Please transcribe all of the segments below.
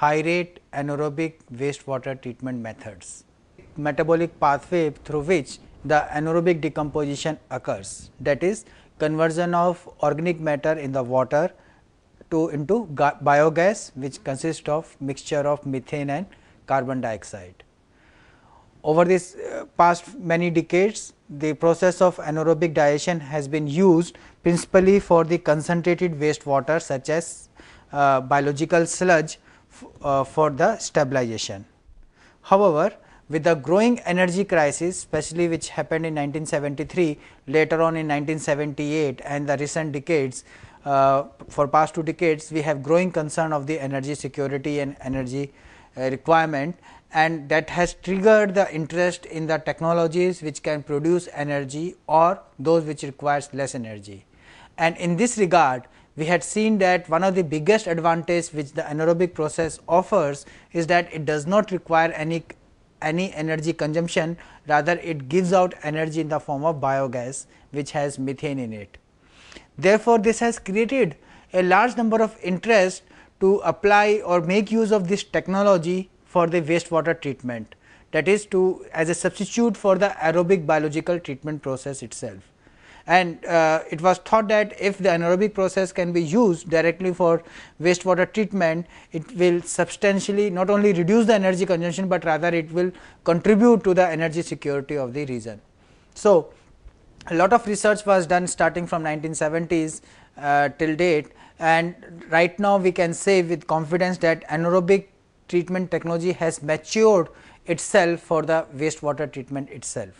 high rate anaerobic wastewater treatment methods. Metabolic pathway through which the anaerobic decomposition occurs that is conversion of organic matter in the water to into biogas which consists of mixture of methane and carbon dioxide. Over this uh, past many decades, the process of anaerobic digestion has been used principally for the concentrated wastewater such as uh, biological sludge uh, for the stabilization. However, with the growing energy crisis especially which happened in 1973 later on in 1978 and the recent decades uh, for past two decades we have growing concern of the energy security and energy uh, requirement and that has triggered the interest in the technologies which can produce energy or those which requires less energy. And in this regard we had seen that one of the biggest advantage which the anaerobic process offers is that it does not require any any energy consumption rather it gives out energy in the form of biogas which has methane in it. Therefore, this has created a large number of interest to apply or make use of this technology for the wastewater treatment that is to as a substitute for the aerobic biological treatment process itself. And uh, it was thought that if the anaerobic process can be used directly for wastewater treatment, it will substantially not only reduce the energy consumption, but rather it will contribute to the energy security of the region. So, a lot of research was done starting from 1970s uh, till date and right now we can say with confidence that anaerobic treatment technology has matured itself for the wastewater treatment itself.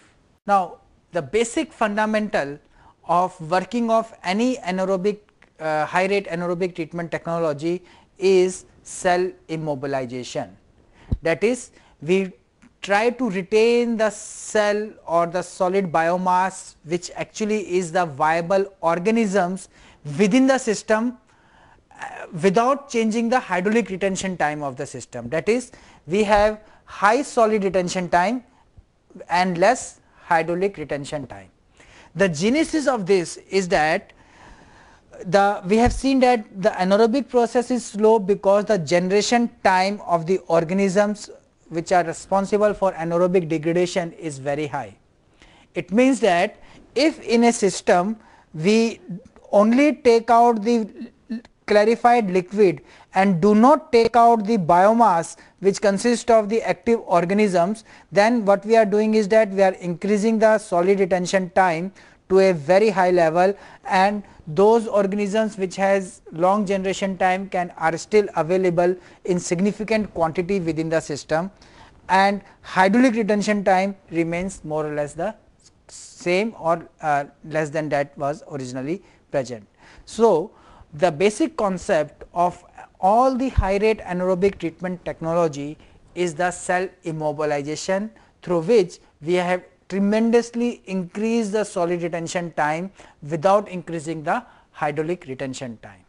Now, the basic fundamental of working of any anaerobic uh, high rate anaerobic treatment technology is cell immobilization. That is we try to retain the cell or the solid biomass which actually is the viable organisms within the system uh, without changing the hydraulic retention time of the system. That is we have high solid retention time and less hydraulic retention time. The genesis of this is that the we have seen that the anaerobic process is slow because the generation time of the organisms which are responsible for anaerobic degradation is very high. It means that if in a system we only take out the clarified liquid and do not take out the biomass which consists of the active organisms, then what we are doing is that we are increasing the solid retention time to a very high level and those organisms which has long generation time can are still available in significant quantity within the system and hydraulic retention time remains more or less the same or uh, less than that was originally present. So, the basic concept of all the high rate anaerobic treatment technology is the cell immobilization through which we have tremendously increased the solid retention time without increasing the hydraulic retention time.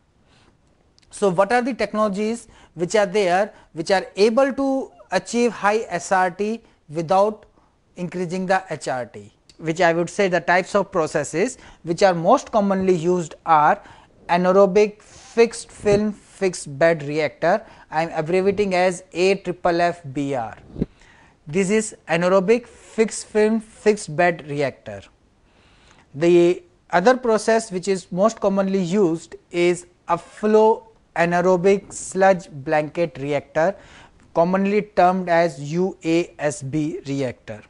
So, what are the technologies which are there which are able to achieve high SRT without increasing the HRT which I would say the types of processes which are most commonly used are anaerobic fixed film fixed bed reactor I am abbreviating as AFFBR. This is anaerobic fixed film fixed bed reactor. The other process which is most commonly used is upflow anaerobic sludge blanket reactor commonly termed as UASB reactor.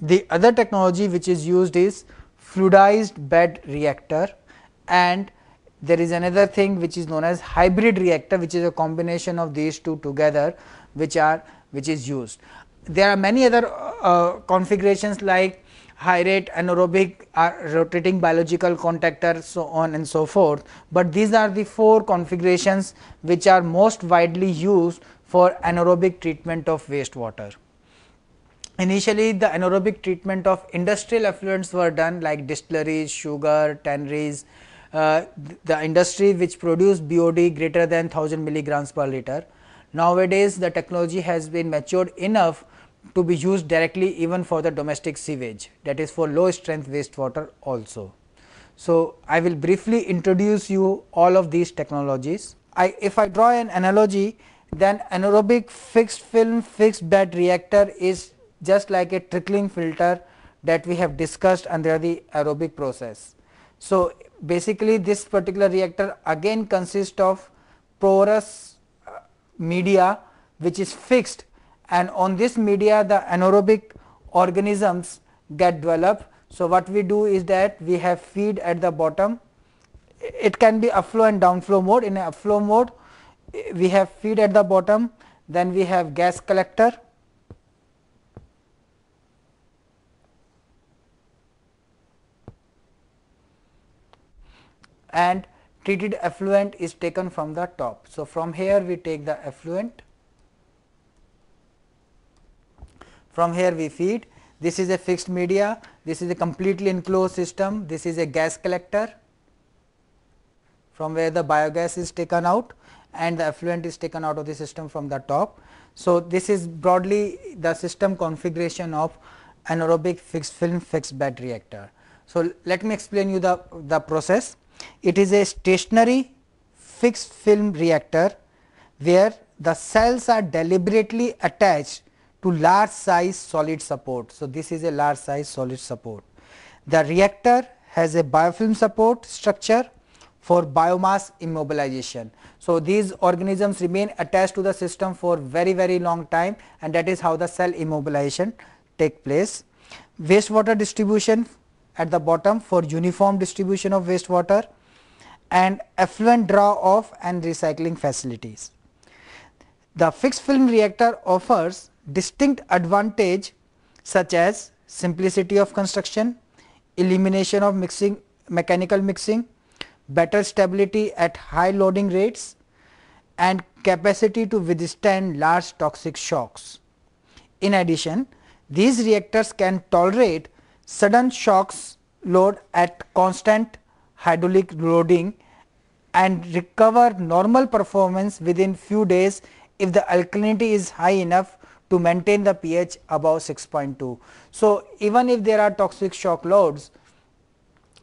The other technology which is used is fluidized bed reactor and there is another thing which is known as hybrid reactor which is a combination of these two together which are which is used. There are many other uh, configurations like high rate anaerobic uh, rotating biological contactor so on and so forth, but these are the four configurations which are most widely used for anaerobic treatment of wastewater. Initially the anaerobic treatment of industrial effluents were done like distilleries, sugar, tanneries, Uh, the industry which produce BOD greater than 1000 milligrams per liter. Nowadays the technology has been matured enough to be used directly even for the domestic sewage that is for low strength wastewater also. So, I will briefly introduce you all of these technologies. I, if I draw an analogy then anaerobic fixed film fixed bed reactor is just like a trickling filter that we have discussed under the aerobic process. So, basically this particular reactor again consists of porous uh, media which is fixed and on this media the anaerobic organisms get developed. So, what we do is that we have feed at the bottom. It can be upflow and downflow mode. In a upflow mode we have feed at the bottom then we have gas collector and treated effluent is taken from the top. So, from here we take the effluent, from here we feed, this is a fixed media, this is a completely enclosed system, this is a gas collector from where the biogas is taken out and the effluent is taken out of the system from the top. So, this is broadly the system configuration of anaerobic fixed film fixed bed reactor. So, let me explain you the, the process. It is a stationary fixed film reactor where the cells are deliberately attached to large size solid support. So, this is a large size solid support. The reactor has a biofilm support structure for biomass immobilization. So, these organisms remain attached to the system for very very long time and that is how the cell immobilization take place. Wastewater distribution at the bottom for uniform distribution of wastewater and effluent draw off and recycling facilities. The fixed film reactor offers distinct advantage such as simplicity of construction, elimination of mixing mechanical mixing, better stability at high loading rates and capacity to withstand large toxic shocks. In addition, these reactors can tolerate sudden shocks load at constant hydraulic loading and recover normal performance within few days if the alkalinity is high enough to maintain the pH above 6.2. So, even if there are toxic shock loads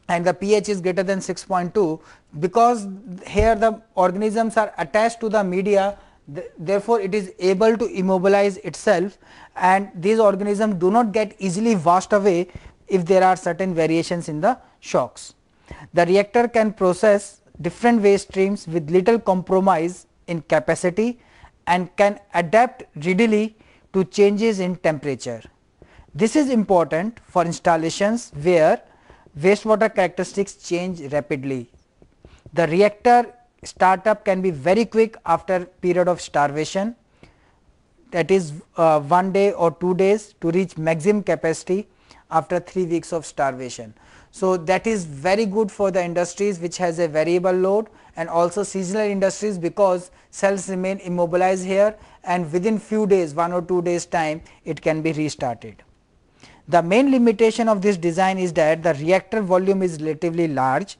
and the pH is greater than 6.2 because here the organisms are attached to the media th therefore, it is able to immobilize itself and these organisms do not get easily washed away if there are certain variations in the shocks. The reactor can process different waste streams with little compromise in capacity and can adapt readily to changes in temperature. This is important for installations where wastewater characteristics change rapidly. The reactor startup can be very quick after period of starvation that is uh, one day or two days to reach maximum capacity after 3 weeks of starvation. So, that is very good for the industries which has a variable load and also seasonal industries because cells remain immobilized here and within few days 1 or 2 days time it can be restarted. The main limitation of this design is that the reactor volume is relatively large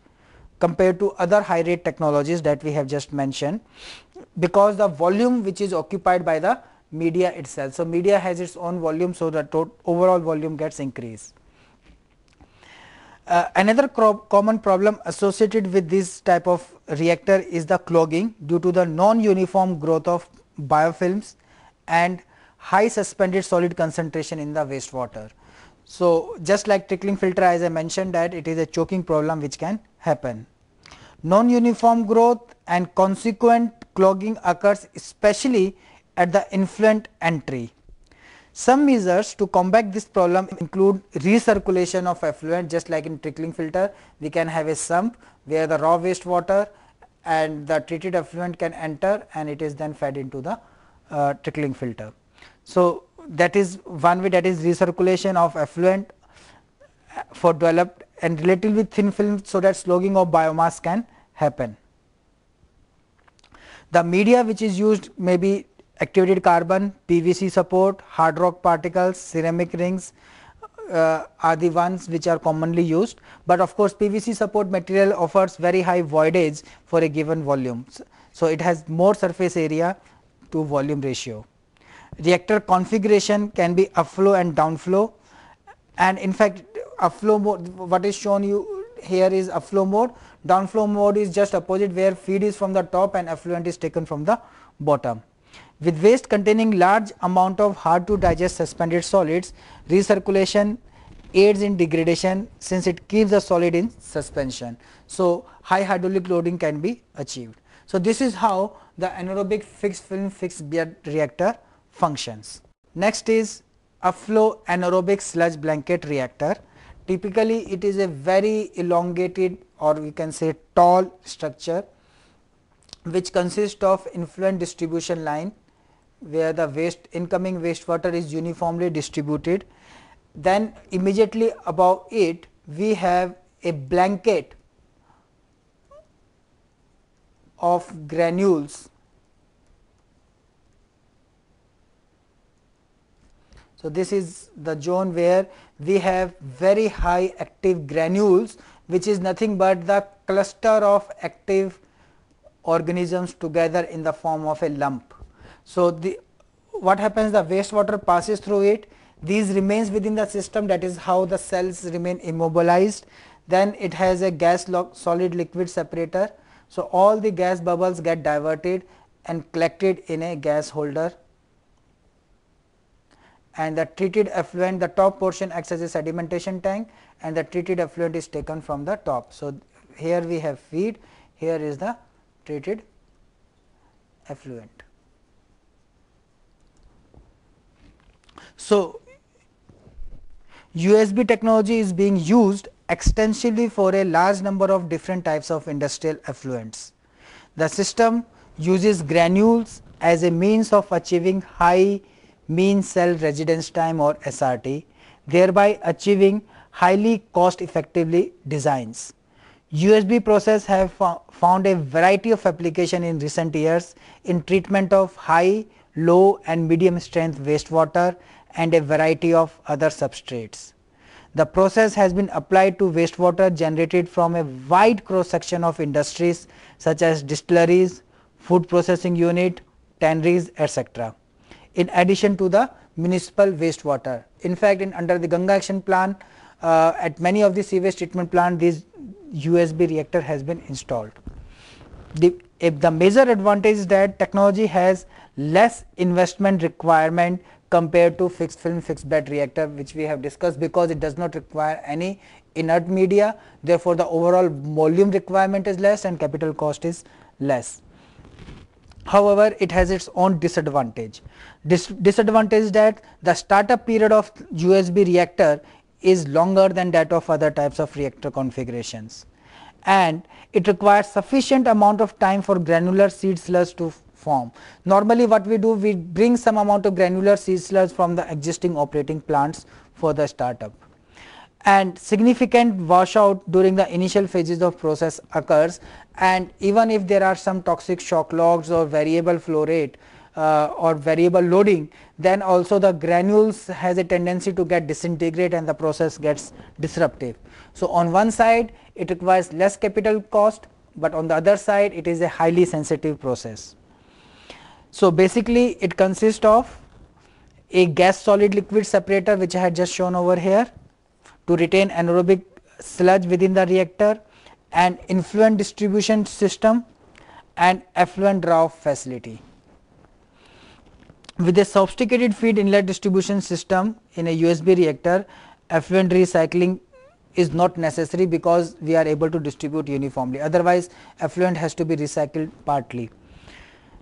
compared to other high rate technologies that we have just mentioned because the volume which is occupied by the media itself. So, media has its own volume so the overall volume gets increased. Uh, another common problem associated with this type of reactor is the clogging due to the non-uniform growth of biofilms and high suspended solid concentration in the wastewater. So, just like trickling filter as I mentioned that it is a choking problem which can happen. Non-uniform growth and consequent clogging occurs especially at the influent entry. Some measures to combat this problem include recirculation of effluent just like in trickling filter we can have a sump where the raw waste water and the treated effluent can enter and it is then fed into the uh, trickling filter. So, that is one way that is recirculation of effluent for developed and relatively thin film so that sloughing of biomass can happen. The media which is used may be activated carbon, PVC support, hard rock particles, ceramic rings uh, are the ones which are commonly used, but of course, PVC support material offers very high voidage for a given volume. So, it has more surface area to volume ratio. Reactor configuration can be upflow and downflow and in fact, upflow mode what is shown you here is upflow mode, downflow mode is just opposite where feed is from the top and effluent is taken from the bottom. With waste containing large amount of hard to digest suspended solids, recirculation aids in degradation since it keeps the solid in suspension. So, high hydraulic loading can be achieved. So, this is how the anaerobic fixed film fixed bed reactor functions. Next is upflow anaerobic sludge blanket reactor. Typically, it is a very elongated or we can say tall structure which consists of influent distribution line where the waste incoming wastewater is uniformly distributed. Then immediately above it we have a blanket of granules. So, this is the zone where we have very high active granules which is nothing but the cluster of active organisms together in the form of a lump. So, the what happens the wastewater passes through it these remains within the system that is how the cells remain immobilized then it has a gas lock solid liquid separator. So, all the gas bubbles get diverted and collected in a gas holder and the treated effluent the top portion acts as a sedimentation tank and the treated effluent is taken from the top. So, here we have feed here is the treated effluent. So, UASB technology is being used extensively for a large number of different types of industrial effluents. The system uses granules as a means of achieving high mean cell residence time or SRT, thereby achieving highly cost effectively designs. UASB process have found a variety of application in recent years in treatment of high, low and medium strength wastewater and a variety of other substrates. The process has been applied to wastewater generated from a wide cross section of industries such as distilleries, food processing unit, tanneries etc. In addition to the municipal wastewater. In fact, in under the Ganga action plan uh, at many of the sewage treatment plant this UASB reactor has been installed. The, the major advantage is that technology has less investment requirement compared to fixed film fixed bed reactor which we have discussed because it does not require any inert media therefore, the overall volume requirement is less and capital cost is less. However, it has its own disadvantage. Dis disadvantage that the startup period of UASB reactor is longer than that of other types of reactor configurations and it requires sufficient amount of time for granular seed sludge to form. Normally what we do we bring some amount of granular seed sludge from the existing operating plants for the startup and significant washout during the initial phases of process occurs and even if there are some toxic shock logs or variable flow rate uh, or variable loading then also the granules has a tendency to get disintegrate and the process gets disruptive. So, on one side it requires less capital cost, but on the other side it is a highly sensitive process. So, basically it consists of a gas solid liquid separator which I had just shown over here to retain anaerobic sludge within the reactor and influent distribution system and effluent draw facility. With a sophisticated feed inlet distribution system in a UASB reactor, effluent recycling is not necessary because we are able to distribute uniformly otherwise effluent has to be recycled partly.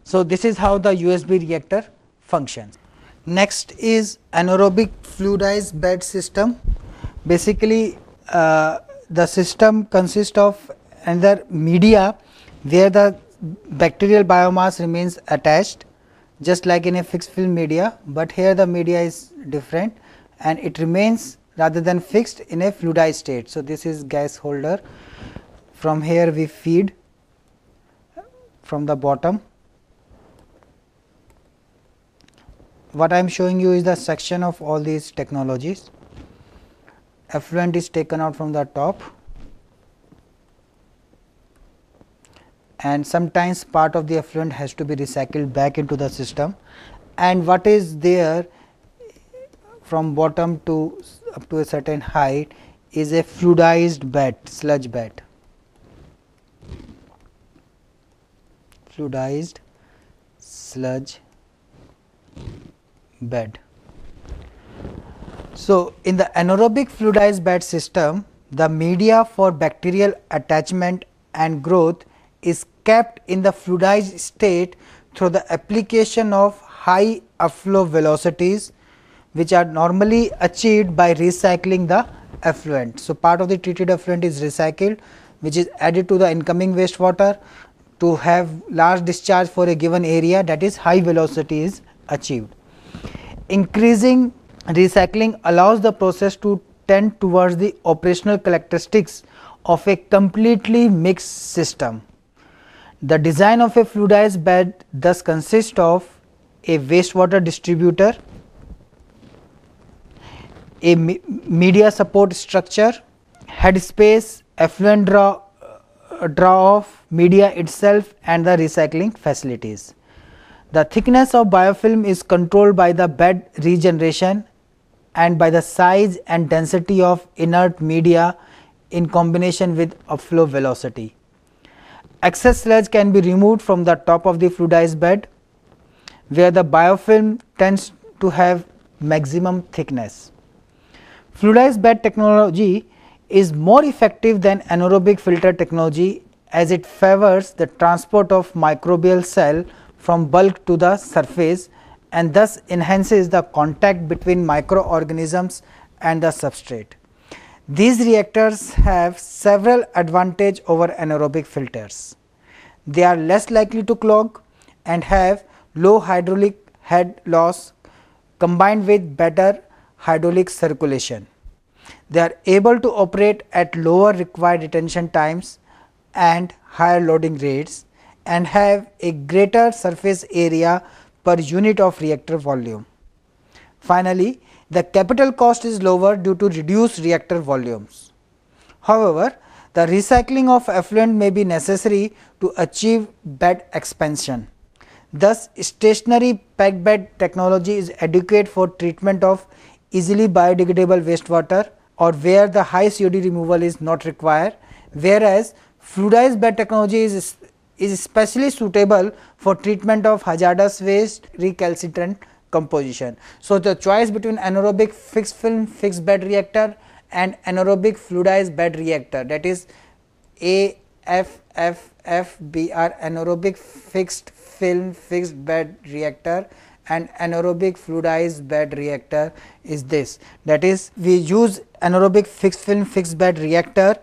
So, this is how the UASB reactor functions. Next is anaerobic fluidized bed system. Basically uh, the system consists of another media where the bacterial biomass remains attached just like in a fixed film media, but here the media is different and it remains rather than fixed in a fluidized state. So, this is gas holder from here we feed from the bottom. What I am showing you is the section of all these technologies. Effluent is taken out from the top and sometimes part of the effluent has to be recycled back into the system and what is there from bottom to up to a certain height is a fluidized bed, sludge bed. Fluidized sludge bed. So, in the anaerobic fluidized bed system, the media for bacterial attachment and growth is kept in the fluidized state through the application of high upflow velocities which are normally achieved by recycling the effluent. So, part of the treated effluent is recycled which is added to the incoming wastewater to have large discharge for a given area that is high velocity is achieved. Increasing recycling allows the process to tend towards the operational characteristics of a completely mixed system. The design of a fluidized bed thus consists of a wastewater distributor, a me media support structure, headspace, effluent draw, uh, draw off, media itself and the recycling facilities. The thickness of biofilm is controlled by the bed regeneration and by the size and density of inert media in combination with upflow velocity. Excess sludge can be removed from the top of the fluidized bed where the biofilm tends to have maximum thickness. Fluidized bed technology is more effective than anaerobic filter technology as it favors the transport of microbial cell from bulk to the surface and thus enhances the contact between microorganisms and the substrate. These reactors have several advantage over anaerobic filters. They are less likely to clog and have low hydraulic head loss combined with better hydraulic circulation. They are able to operate at lower required retention times and higher loading rates and have a greater surface area per unit of reactor volume. Finally, the capital cost is lower due to reduced reactor volumes. However, the recycling of effluent may be necessary to achieve bed expansion. Thus, stationary packed bed technology is adequate for treatment of easily biodegradable wastewater or where the high COD removal is not required, whereas fluidized bed technology is is especially suitable for treatment of hazardous waste recalcitrant composition. So, the choice between anaerobic fixed film fixed bed reactor and anaerobic fluidized bed reactor that is AFFFBR anaerobic fixed film fixed bed reactor and anaerobic fluidized bed reactor is this that is we use anaerobic fixed film fixed bed reactor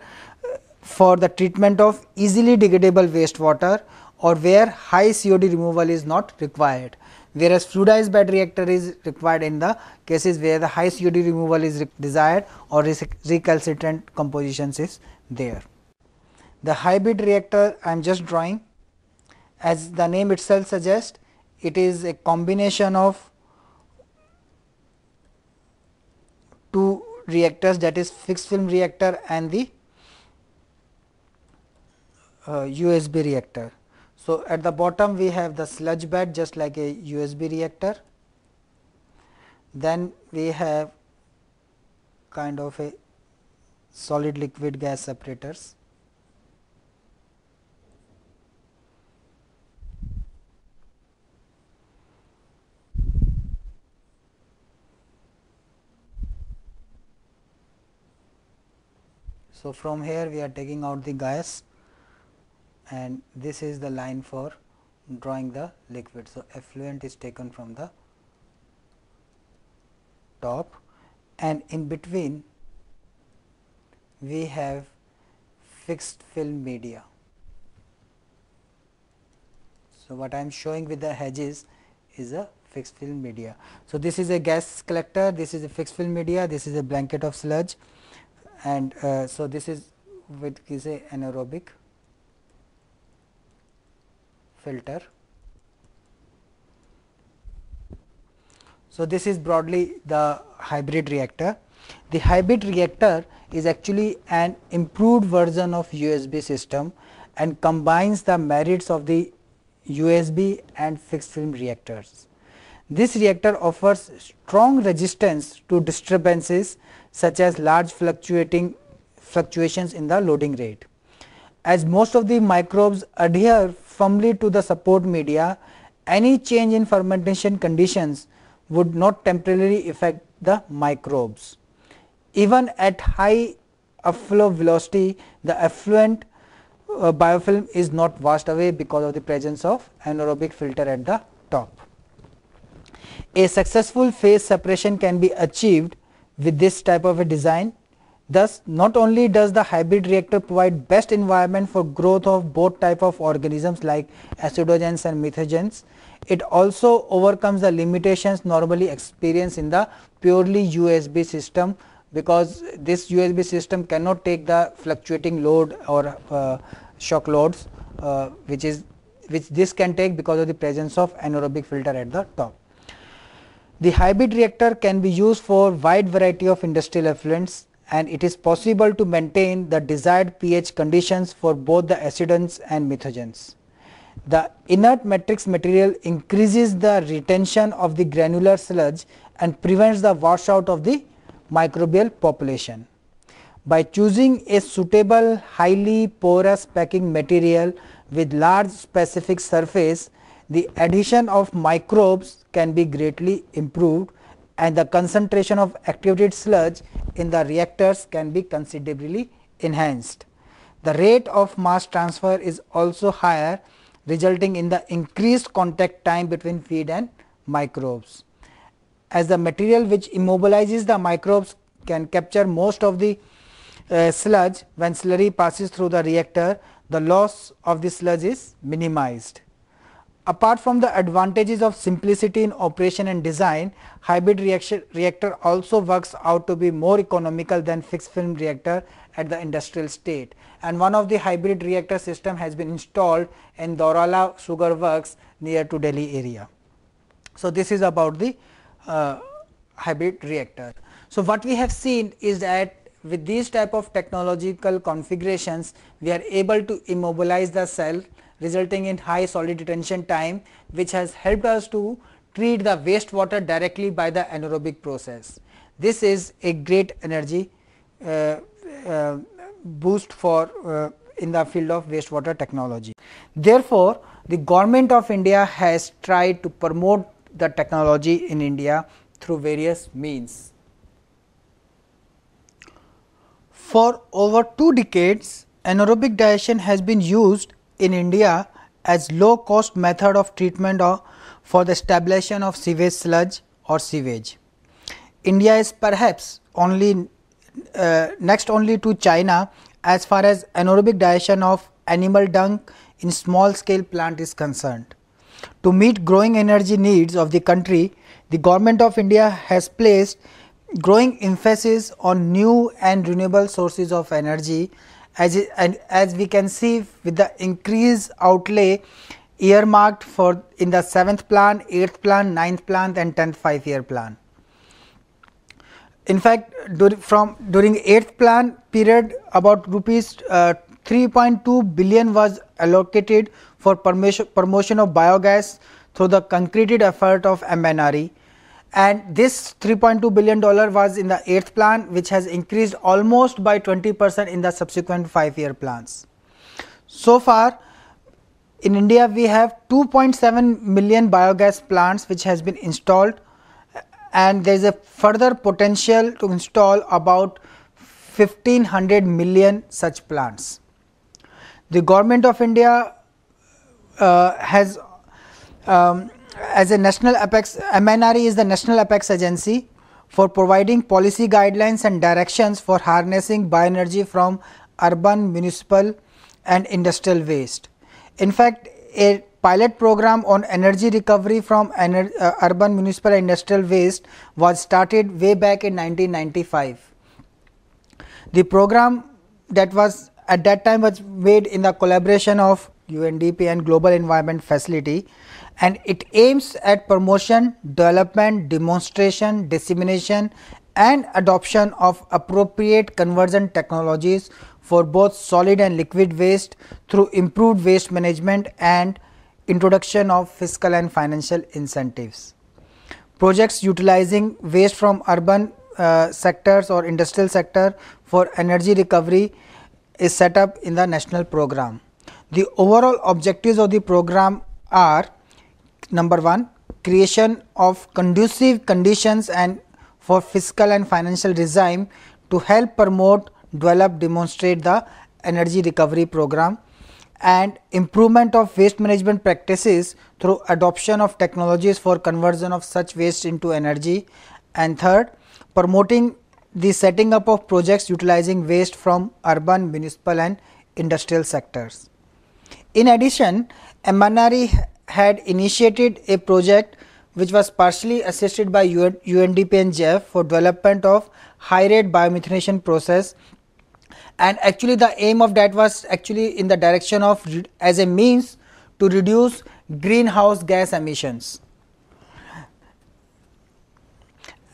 for the treatment of easily degradable wastewater or where high COD removal is not required, whereas fluidized bed reactor is required in the cases where the high COD removal is desired or recalcitrant compositions is there. The hybrid reactor I am just drawing as the name itself suggests it is a combination of two reactors that is fixed film reactor and the UASB reactor. So, at the bottom we have the sludge bed just like a UASB reactor, then we have kind of a solid liquid gas separators. So, from here we are taking out the gas and this is the line for drawing the liquid. So, effluent is taken from the top and in between we have fixed film media. So, what I am showing with the hedges is a fixed film media. So, this is a gas collector, this is a fixed film media, this is a blanket of sludge and uh, so this is with is a anaerobic filter. So, this is broadly the hybrid reactor. The hybrid reactor is actually an improved version of UASB system and combines the merits of the UASB and fixed film reactors. This reactor offers strong resistance to disturbances such as large fluctuating fluctuations in the loading rate. As most of the microbes adhere firmly to the support media, any change in fermentation conditions would not temporarily affect the microbes. Even at high upflow velocity, the effluent uh, biofilm is not washed away because of the presence of anaerobic filter at the top. A successful phase separation can be achieved with this type of a design. Thus, not only does the hybrid reactor provide best environment for growth of both type of organisms like acidogens and methanogens, it also overcomes the limitations normally experienced in the purely UASB system because this UASB system cannot take the fluctuating load or uh, shock loads uh, which is which this can take because of the presence of anaerobic filter at the top. The hybrid reactor can be used for wide variety of industrial effluents and it is possible to maintain the desired pH conditions for both the acidogens and methanogens. The inert matrix material increases the retention of the granular sludge and prevents the washout of the microbial population. By choosing a suitable highly porous packing material with large specific surface, the adhesion of microbes can be greatly improved and the concentration of activated sludge in the reactors can be considerably enhanced. The rate of mass transfer is also higher resulting in the increased contact time between feed and microbes. As the material which immobilizes the microbes can capture most of the uh, sludge when slurry passes through the reactor, the loss of the sludge is minimized. Apart from the advantages of simplicity in operation and design, hybrid reactor also works out to be more economical than fixed film reactor at the industrial state and one of the hybrid reactor system has been installed in Daurala sugar works near to Delhi area. So, this is about the uh, hybrid reactor. So, what we have seen is that with these type of technological configurations, we are able to immobilize the cell resulting in high solid retention time which has helped us to treat the wastewater directly by the anaerobic process. This is a great energy uh, uh, boost for uh, in the field of wastewater technology. Therefore, the government of India has tried to promote the technology in India through various means. For over two decades, anaerobic digestion has been used in India as low cost method of treatment of, for the establishment of sewage sludge or sewage. India is perhaps only uh, next only to China as far as anaerobic digestion of animal dung in small scale plant is concerned. To meet growing energy needs of the country, the government of India has placed growing emphasis on new and renewable sources of energy as, and as we can see with the increased outlay earmarked for in the 7th plan, 8th plan, 9th plan and 10th 5 year plan. In fact, dur from during 8th plan period about rupees uh, 3.2 billion was allocated for promotion, promotion of biogas through the concreted effort of MNRE and this 3.2 billion dollar was in the 8th plan which has increased almost by 20 percent in the subsequent 5 year plans. So far in India we have 2.7 million biogas plants which has been installed and there is a further potential to install about 1500 million such plants. The government of India uh, has um, as a national apex MNRE is the national apex agency for providing policy guidelines and directions for harnessing bioenergy from urban, municipal and industrial waste. In fact, a pilot program on energy recovery from ener uh, urban, municipal and industrial waste was started way back in 1995. The program that was at that time was made in the collaboration of UNDP and Global Environment Facility and it aims at promotion, development, demonstration, dissemination and adoption of appropriate conversion technologies for both solid and liquid waste through improved waste management and introduction of fiscal and financial incentives. Projects utilizing waste from urban uh, sectors or industrial sector for energy recovery is set up in the national program. The overall objectives of the program are number 1 creation of conducive conditions and for fiscal and financial regime to help promote, develop, demonstrate the energy recovery program and improvement of waste management practices through adoption of technologies for conversion of such waste into energy and third promoting the setting up of projects utilizing waste from urban, municipal and industrial sectors. In addition, MNRE had initiated a project which was partially assisted by UNDP and GEF for development of high rate biomethanation process and actually the aim of that was actually in the direction of as a means to reduce greenhouse gas emissions.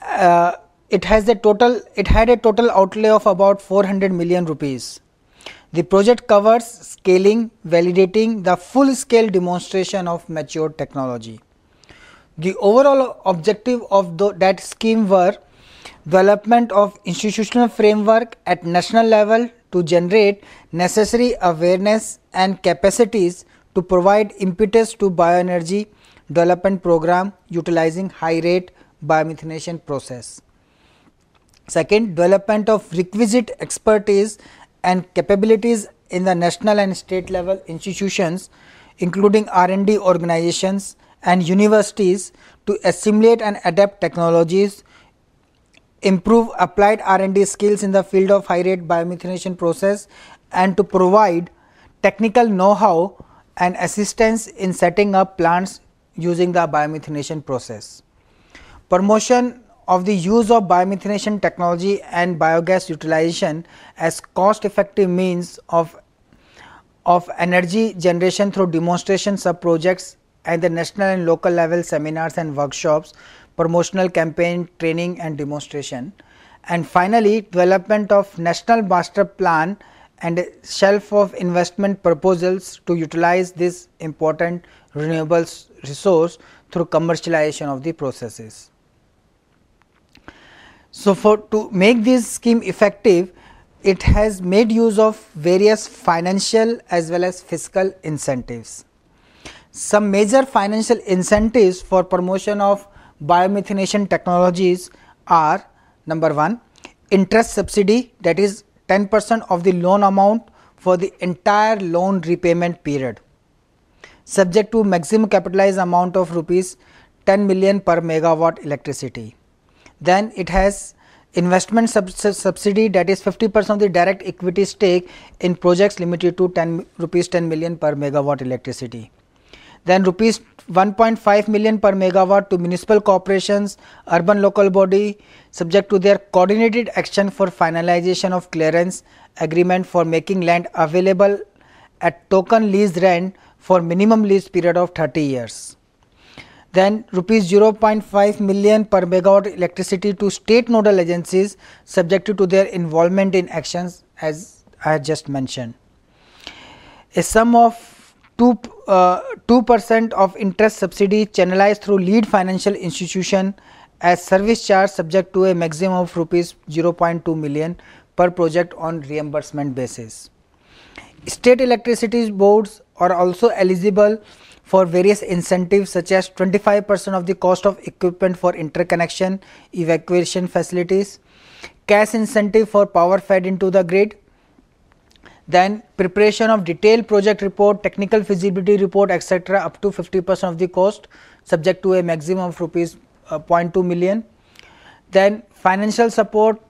Uh, it has a total it had a total outlay of about 400 million rupees. The project covers scaling, validating the full scale demonstration of mature technology. The overall objective of the, that scheme were development of institutional framework at national level to generate necessary awareness and capacities to provide impetus to bioenergy development program utilizing high rate biomethanation process. Second, development of requisite expertise and capabilities in the national and state level institutions including R&D organizations and universities to assimilate and adapt technologies improve applied R&D skills in the field of high rate biomethanation process and to provide technical know-how and assistance in setting up plants using the biomethanation process. Promotion of the use of biomethanation technology and biogas utilization as cost effective means of of energy generation through demonstration sub projects and the national and local level seminars and workshops promotional campaign, training and demonstration. And finally, development of national master plan and shelf of investment proposals to utilize this important renewable resource through commercialization of the processes. So, for to make this scheme effective, it has made use of various financial as well as fiscal incentives. Some major financial incentives for promotion of biomethanation technologies are number 1 interest subsidy that is 10 percent of the loan amount for the entire loan repayment period subject to maximum capitalized amount of rupees 10 million per megawatt electricity. Then it has investment sub subsidy that is 50 percent of the direct equity stake in projects limited to 10 rupees 10 million per megawatt electricity then rupees 1.5 million per megawatt to municipal corporations, urban local body subject to their coordinated action for finalization of clearance agreement for making land available at token lease rent for minimum lease period of 30 years. Then rupees 0.5 million per megawatt electricity to state nodal agencies subjected to their involvement in actions as I just mentioned. A sum of 2 uh, 2% of interest subsidy channelized through lead financial institution as service charge subject to a maximum of rupees 0.2 million per project on reimbursement basis. State electricity boards are also eligible for various incentives such as 25 percent of the cost of equipment for interconnection evacuation facilities, cash incentive for power fed into the grid, then preparation of detailed project report, technical feasibility report etc. up to 50 percent of the cost subject to a maximum of rupees uh, 0.2 million. Then financial support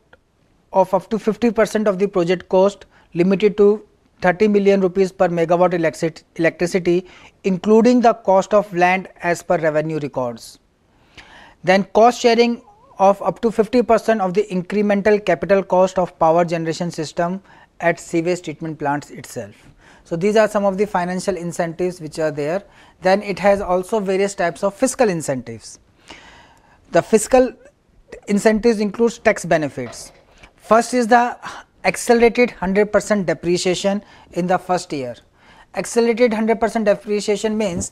of up to 50 percent of the project cost limited to 30 million rupees per megawatt electricity including the cost of land as per revenue records. Then cost sharing of up to 50 percent of the incremental capital cost of power generation system at sewage treatment plants itself. So, these are some of the financial incentives which are there. Then it has also various types of fiscal incentives. The fiscal incentives includes tax benefits. First is the accelerated 100 percent depreciation in the first year. Accelerated 100 percent depreciation means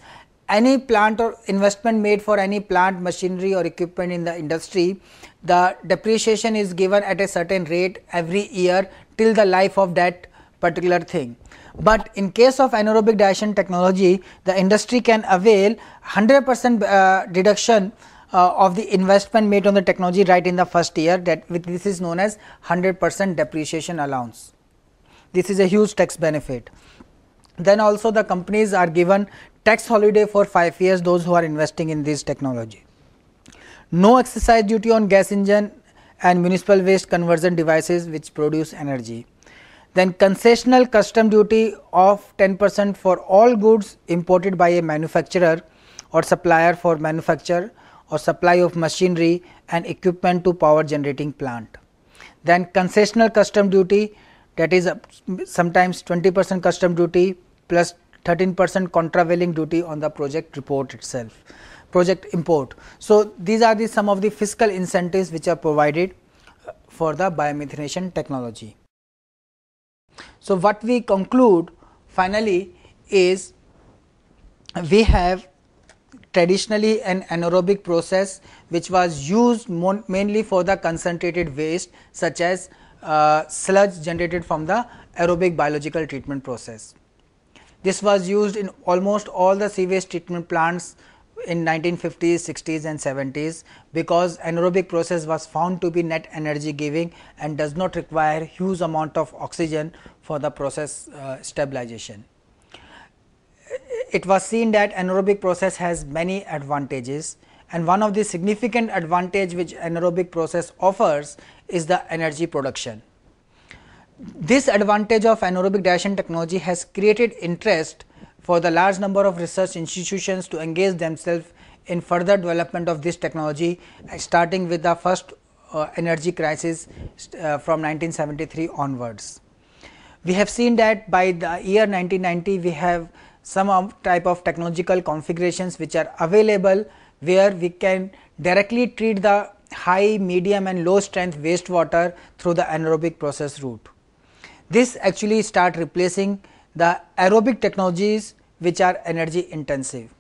any plant or investment made for any plant machinery or equipment in the industry, the depreciation is given at a certain rate every year till the life of that particular thing. But in case of anaerobic digestion technology, the industry can avail 100 percent uh, deduction uh, of the investment made on the technology right in the first year that with this is known as 100 percent depreciation allowance. This is a huge tax benefit. Then also the companies are given tax holiday for 5 years those who are investing in this technology. No excise duty on gas engine and municipal waste conversion devices which produce energy. Then concessional custom duty of 10 percent for all goods imported by a manufacturer or supplier for manufacture or supply of machinery and equipment to power generating plant. Then concessional custom duty that is uh, sometimes 20 percent custom duty plus 13 percent countervailing duty on the project report itself project import. So, these are the some of the fiscal incentives which are provided uh, for the biomethanation technology. So, what we conclude finally is we have traditionally an anaerobic process which was used mainly for the concentrated waste such as uh, sludge generated from the aerobic biological treatment process. This was used in almost all the sewage treatment plants in 1950s, 60s and 70s because anaerobic process was found to be net energy giving and does not require huge amount of oxygen for the process uh, stabilization. It was seen that anaerobic process has many advantages and one of the significant advantage which anaerobic process offers is the energy production. This advantage of anaerobic digestion technology has created interest for the large number of research institutions to engage themselves in further development of this technology uh, starting with the first uh, energy crisis uh, from 1973 onwards. We have seen that by the year 1990 we have some type of technological configurations which are available where we can directly treat the high, medium and low strength wastewater through the anaerobic process route. This actually start replacing the aerobic technologies which are energy intensive.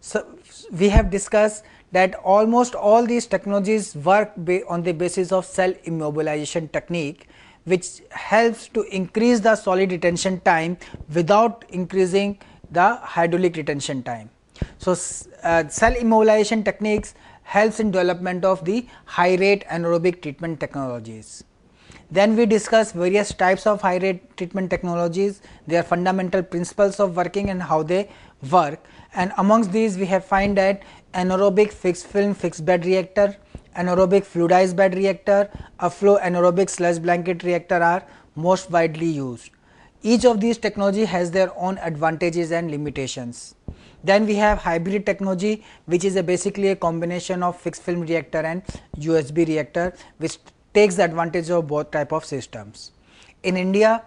So, we have discussed that almost all these technologies work on the basis of cell immobilization technique which helps to increase the solid retention time without increasing the hydraulic retention time. So, uh, cell immobilization techniques helps in development of the high rate anaerobic treatment technologies. Then we discuss various types of high rate treatment technologies, their fundamental principles of working and how they work and amongst these we have find that anaerobic fixed film fixed bed reactor, anaerobic fluidized bed reactor, upflow anaerobic sludge blanket reactor are most widely used. Each of these technology has their own advantages and limitations. Then we have hybrid technology which is a basically a combination of fixed film reactor and UASB reactor which takes the advantage of both type of systems. In India,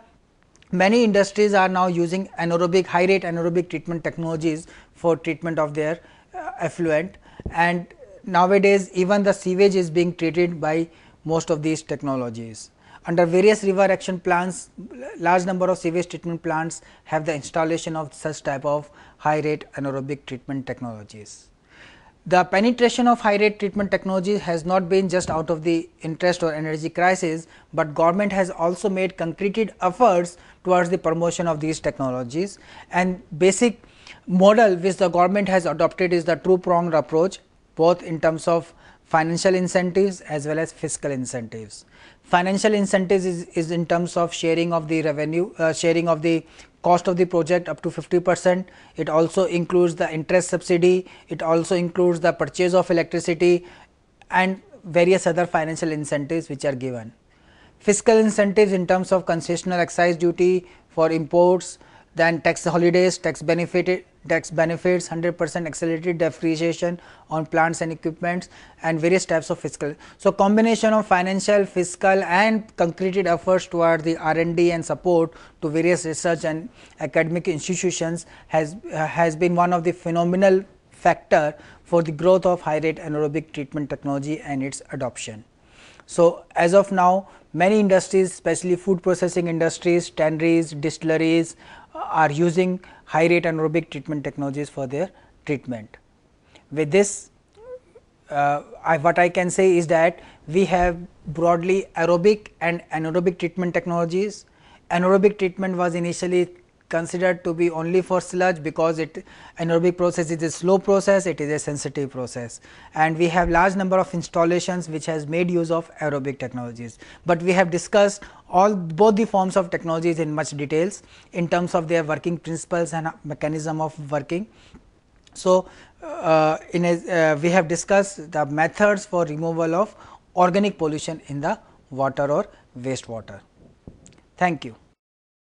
many industries are now using anaerobic high rate anaerobic treatment technologies for treatment of their uh, effluent and nowadays even the sewage is being treated by most of these technologies. Under various river action plans, large number of sewage treatment plants have the installation of such type of high rate anaerobic treatment technologies. The penetration of high rate treatment technology has not been just out of the interest or energy crisis, but government has also made concreted efforts towards the promotion of these technologies and basic model which the government has adopted is the two pronged approach both in terms of financial incentives as well as fiscal incentives. Financial incentives is, is in terms of sharing of the revenue, uh, sharing of the cost of the project up to 50 percent. It also includes the interest subsidy, it also includes the purchase of electricity and various other financial incentives which are given. Fiscal incentives in terms of concessional excise duty for imports, then tax holidays, tax benefit, tax benefits, 100 percent accelerated depreciation on plants and equipments and various types of fiscal. So, combination of financial, fiscal and concreted efforts toward the R&D and support to various research and academic institutions has, uh, has been one of the phenomenal factor for the growth of high rate anaerobic treatment technology and its adoption. So, as of now many industries especially food processing industries, tanneries, distilleries are using high rate anaerobic treatment technologies for their treatment. With this uh, I, what I can say is that we have broadly aerobic and anaerobic treatment technologies. Anaerobic treatment was initially considered to be only for sludge because it anaerobic process is a slow process, it is a sensitive process and we have large number of installations which has made use of aerobic technologies. But we have discussed all both the forms of technologies in much details in terms of their working principles and mechanism of working. So, uh, in a, uh, we have discussed the methods for removal of organic pollution in the water or wastewater. Thank you.